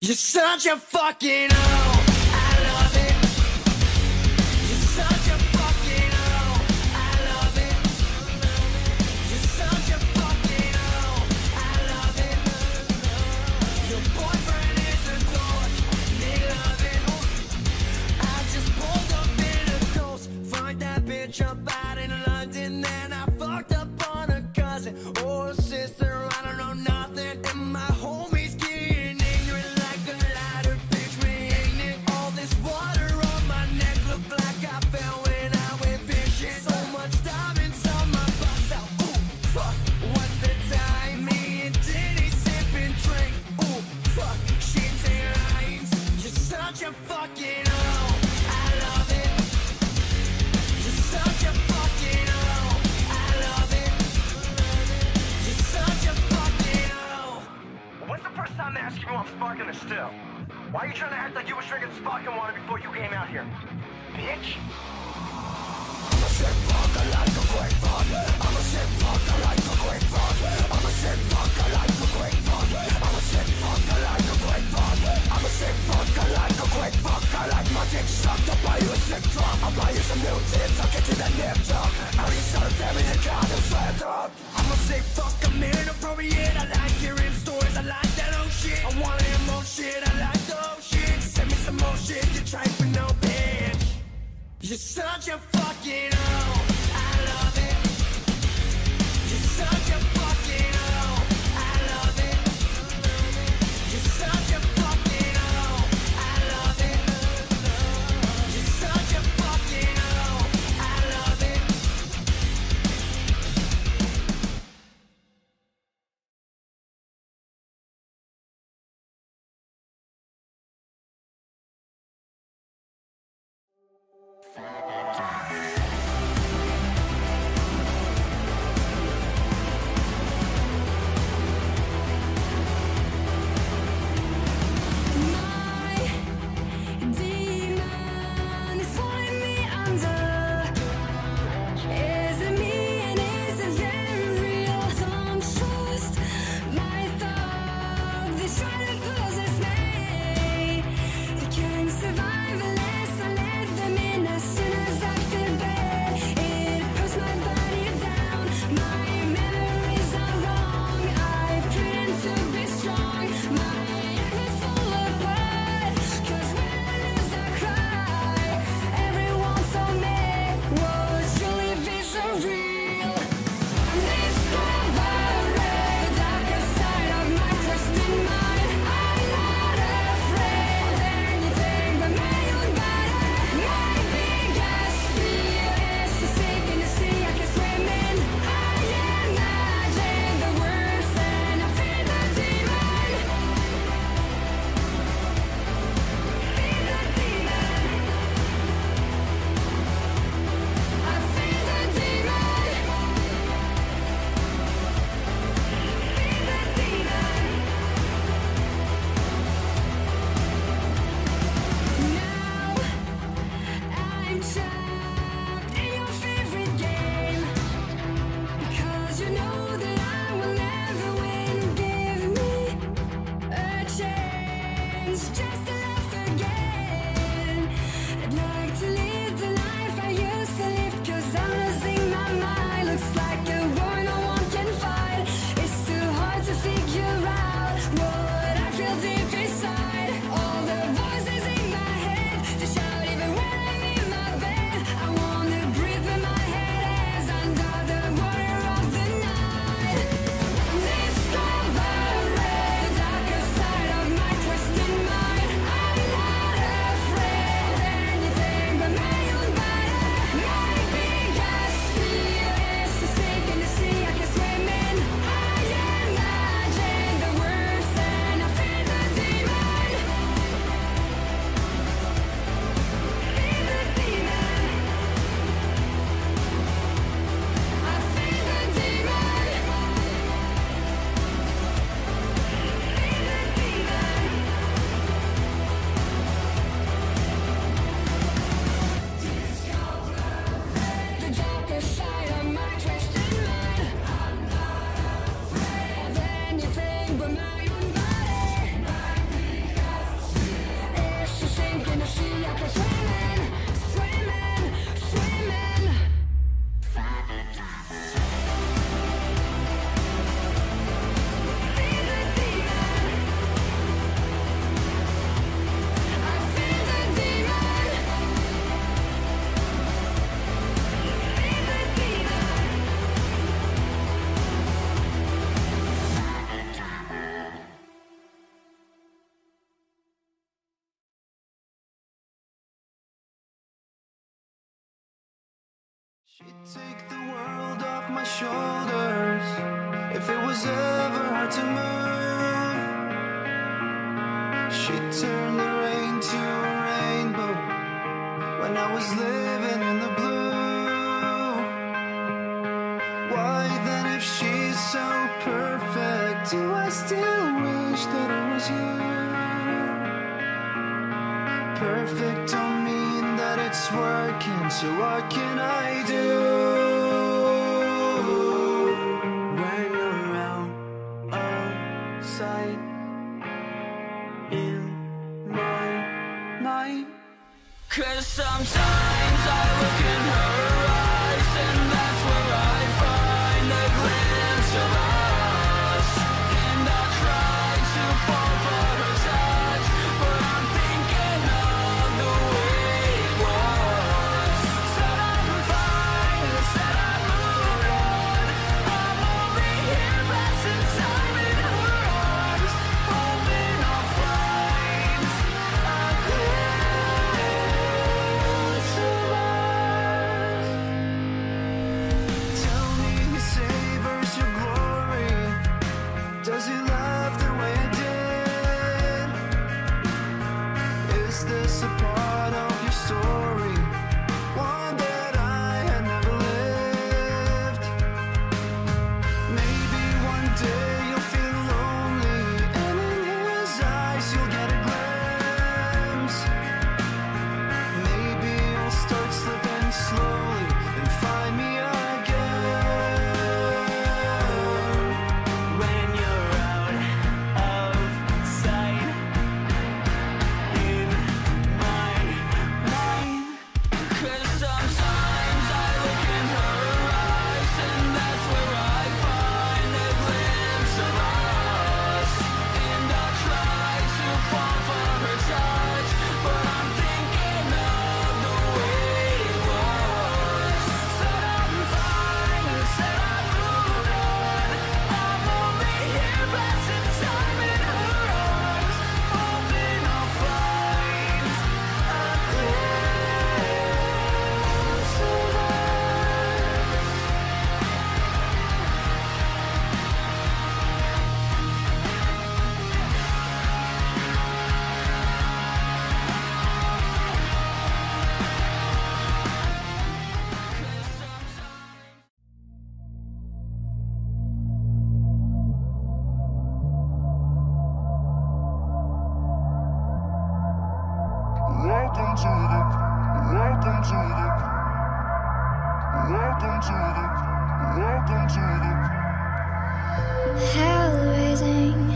You're such a fucking still? Why are you trying to act like you was drinking sparking water before you came out here? Bitch! I'm a sick fuck, I like quick. I'm a great god I'm inappropriate. I like quick. I like my dick used-up new that in up? I'm a sick fuck. I'm into promethia. I like hearing stories, I like that old shit. I wanna hear You're such a fucking hoe. She'd take the world off my shoulders if it was ever hard to move. She'd turn the rain to a rainbow when I was living in the blue. Why then, if she's so perfect, do I still wish that I was you? Perfect that it's working, so what can I do? When you're out of sight in my mind. Cause sometimes I look in her Welcome to the. Welcome to the. Welcome to the. Hell raising.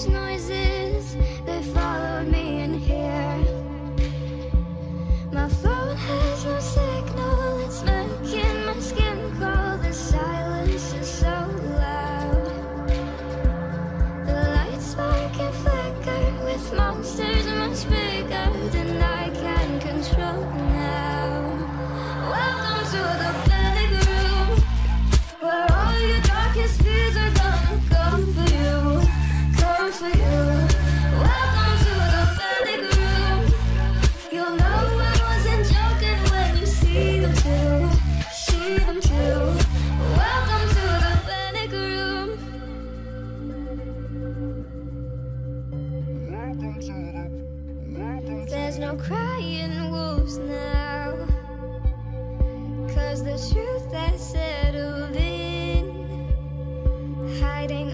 is not no crying wolves now. Cause the truth has settled in. Hiding